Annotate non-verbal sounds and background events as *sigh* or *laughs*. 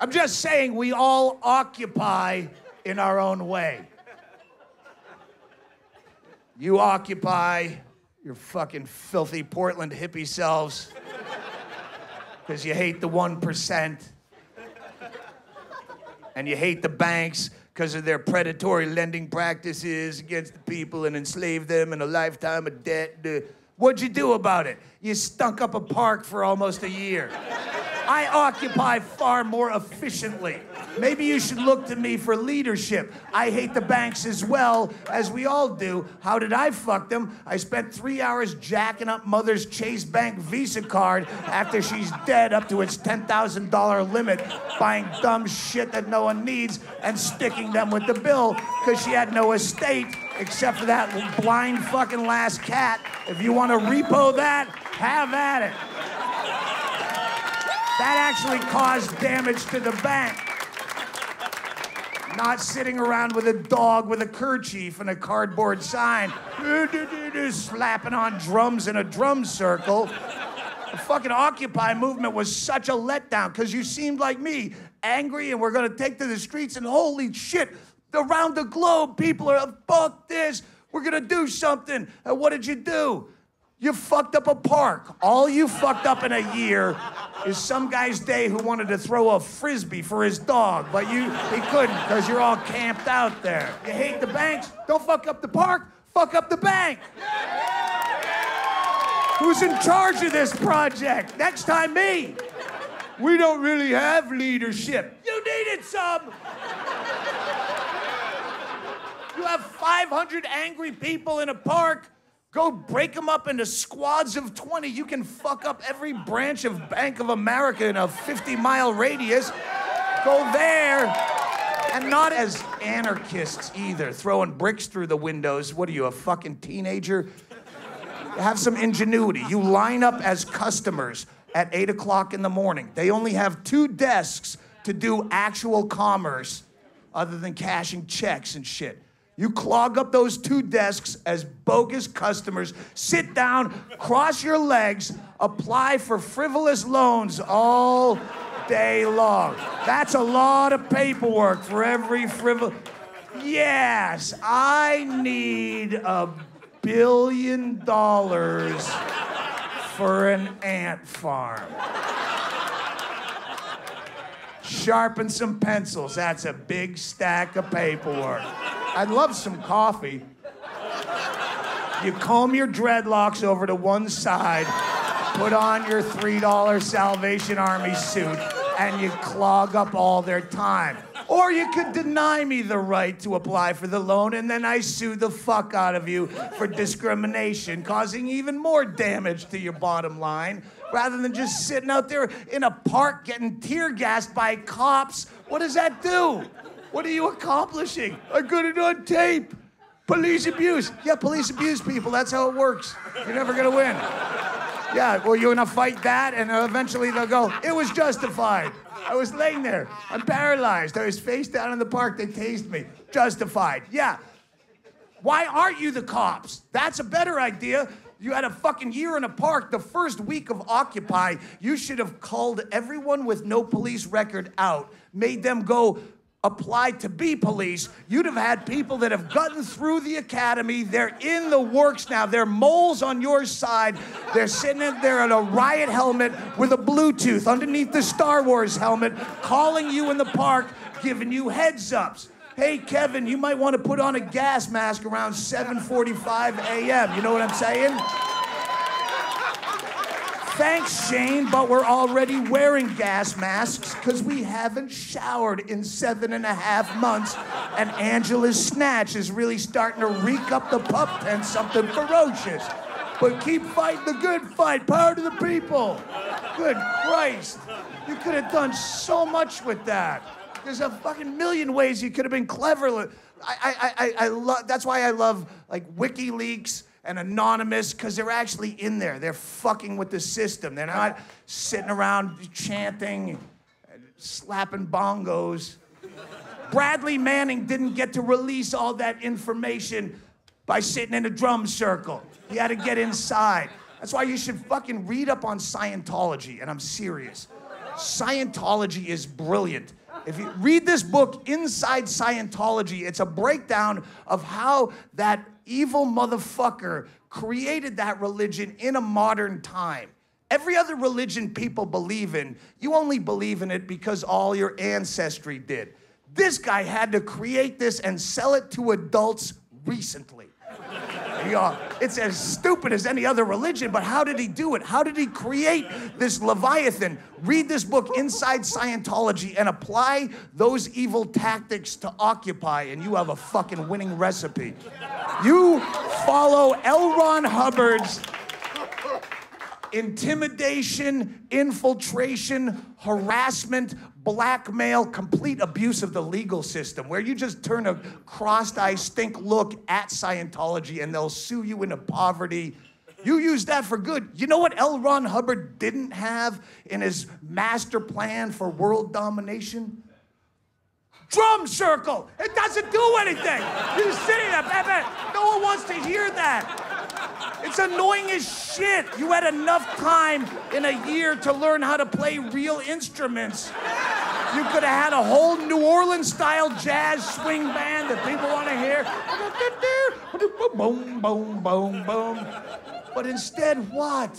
I'm just saying we all occupy in our own way. You occupy your fucking filthy Portland hippie selves because you hate the 1% and you hate the banks because of their predatory lending practices against the people and enslave them in a lifetime of debt. What'd you do about it? You stunk up a park for almost a year. I occupy far more efficiently. Maybe you should look to me for leadership. I hate the banks as well, as we all do. How did I fuck them? I spent three hours jacking up mother's Chase Bank Visa card after she's dead up to its $10,000 limit, buying dumb shit that no one needs and sticking them with the bill because she had no estate except for that blind fucking last cat. If you want to repo that, have at it. That actually caused damage to the bank. Not sitting around with a dog with a kerchief and a cardboard sign, *laughs* slapping on drums in a drum circle. The fucking Occupy movement was such a letdown because you seemed like me, angry, and we're gonna take to the streets, and holy shit, around the globe, people are, fuck this, we're gonna do something. And what did you do? You fucked up a park. All you fucked up in a year is some guy's day who wanted to throw a frisbee for his dog, but you he couldn't because you're all camped out there. You hate the banks? Don't fuck up the park. Fuck up the bank. Who's in charge of this project? Next time, me. We don't really have leadership. You needed some. You have 500 angry people in a park. Go break them up into squads of 20. You can fuck up every branch of Bank of America in a 50 mile radius. Go there. And not as anarchists either, throwing bricks through the windows. What are you, a fucking teenager? Have some ingenuity. You line up as customers at 8 o'clock in the morning. They only have two desks to do actual commerce other than cashing checks and shit. You clog up those two desks as bogus customers, sit down, cross your legs, apply for frivolous loans all day long. That's a lot of paperwork for every frivolous. Yes, I need a billion dollars for an ant farm. Sharpen some pencils. That's a big stack of paperwork. I'd love some coffee. You comb your dreadlocks over to one side, put on your $3 Salvation Army suit, and you clog up all their time. Or you could deny me the right to apply for the loan, and then I sue the fuck out of you for discrimination, causing even more damage to your bottom line, rather than just sitting out there in a park getting tear gassed by cops. What does that do? What are you accomplishing? I got it on tape. Police abuse. Yeah, police abuse people. That's how it works. You're never gonna win. Yeah, well, you're gonna fight that, and uh, eventually they'll go, it was justified. I was laying there. I'm paralyzed. I was face down in the park. They tased me. Justified. Yeah. Why aren't you the cops? That's a better idea. You had a fucking year in a park. The first week of Occupy, you should have called everyone with no police record out, made them go applied to be police, you'd have had people that have gotten through the academy. They're in the works now. They're moles on your side. They're sitting in there in a riot helmet with a Bluetooth underneath the Star Wars helmet, calling you in the park, giving you heads ups. Hey Kevin, you might want to put on a gas mask around 7:45 a.m. You know what I'm saying? Thanks, Shane, but we're already wearing gas masks because we haven't showered in seven and a half months, and Angela's snatch is really starting to reek up the pup pen something ferocious. But keep fighting the good fight. Power to the people. Good Christ. You could have done so much with that. There's a fucking million ways you could have been clever. I, I, I, I love, that's why I love like WikiLeaks and anonymous because they're actually in there. They're fucking with the system. They're not sitting around chanting, slapping bongos. Bradley Manning didn't get to release all that information by sitting in a drum circle. He had to get inside. That's why you should fucking read up on Scientology, and I'm serious. Scientology is brilliant. If you read this book, Inside Scientology, it's a breakdown of how that evil motherfucker created that religion in a modern time. Every other religion people believe in, you only believe in it because all your ancestry did. This guy had to create this and sell it to adults recently. Yeah, uh, it's as stupid as any other religion, but how did he do it? How did he create this Leviathan? Read this book, Inside Scientology, and apply those evil tactics to Occupy, and you have a fucking winning recipe. You follow L. Ron Hubbard's intimidation, infiltration, harassment, blackmail, complete abuse of the legal system, where you just turn a crossed eye stink look at Scientology and they'll sue you into poverty. You use that for good. You know what L. Ron Hubbard didn't have in his master plan for world domination? Drum circle. It doesn't do anything. You're sitting there. Eh, eh, no one wants to hear that. It's annoying as shit. You had enough time in a year to learn how to play real instruments. You could have had a whole New Orleans style jazz swing band that people want to hear. Boom, boom, boom, boom. But instead, what?